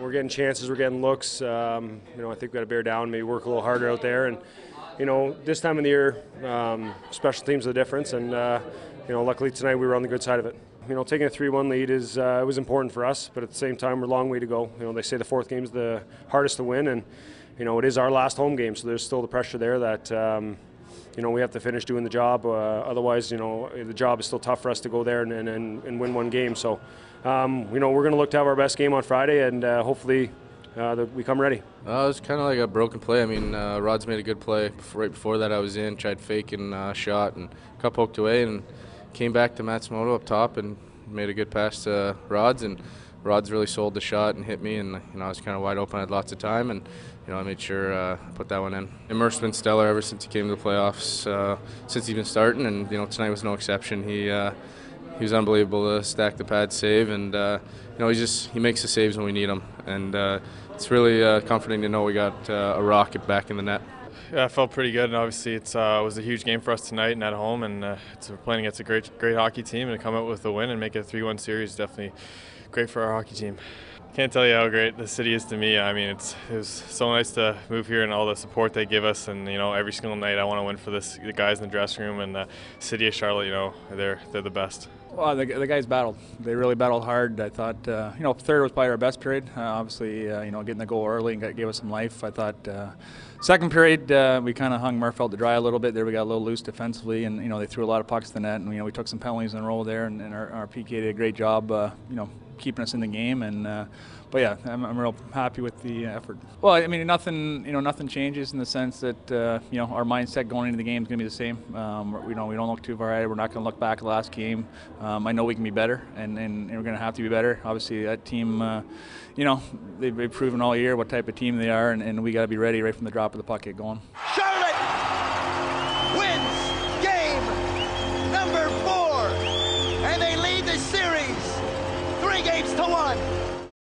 we're getting chances, we're getting looks. Um, you know, I think we got to bear down, maybe work a little harder out there. And you know, this time of the year, um, special teams are the difference. And uh, you know, luckily tonight we were on the good side of it. You know, taking a 3-1 lead is uh, was important for us, but at the same time, we're a long way to go. You know, they say the fourth game is the hardest to win, and you know, it is our last home game, so there's still the pressure there that. Um, you know, we have to finish doing the job. Uh, otherwise, you know, the job is still tough for us to go there and, and, and win one game. So, um, you know, we're going to look to have our best game on Friday, and uh, hopefully uh, that we come ready. Uh, it was kind of like a broken play. I mean, uh, Rod's made a good play right before that. I was in, tried faking uh, shot, and got poked away, and came back to Matsumoto up top and made a good pass to Rods, and Rods really sold the shot and hit me, and you know I was kind of wide open. I had lots of time, and you know I made sure uh, put that one in. Immer's been stellar ever since he came to the playoffs, uh, since he's been starting, and you know tonight was no exception. He uh, he was unbelievable to stack the pad save, and uh, know he just he makes the saves when we need them, and uh, it's really uh, comforting to know we got uh, a rocket back in the net. Yeah, I felt pretty good, and obviously it's, uh, it was a huge game for us tonight and at home, and uh, it's, we're playing against a great, great hockey team, and to come out with a win and make it a 3-1 series definitely great for our hockey team. Can't tell you how great the city is to me. I mean, it's it was so nice to move here and all the support they give us, and you know, every single night I want to win for this the guys in the dressing room and the city of Charlotte. You know, they're they're the best. Well, the, the guys battled. They really battled hard. I thought, uh, you know, third was probably our best period. Uh, obviously, uh, you know, getting the goal early and got, gave us some life. I thought uh, second period uh, we kind of hung Murphy to dry a little bit. There we got a little loose defensively, and you know they threw a lot of pucks to the net, and you know we took some penalties in a row there, and, and our, our PK did a great job. Uh, you know, keeping us in the game. And uh, but yeah, I'm, I'm real happy with the effort. Well, I mean, nothing you know nothing changes in the sense that uh, you know our mindset going into the game is going to be the same. Um, we don't we don't look too far ahead. We're not going to look back at the last game. Um, I know we can be better, and, and, we're going to have to be better. Obviously, that team, uh, you know, they've, they've, proven all year what type of team they are, and, and we got to be ready right from the drop of the puck get going. Three games to one.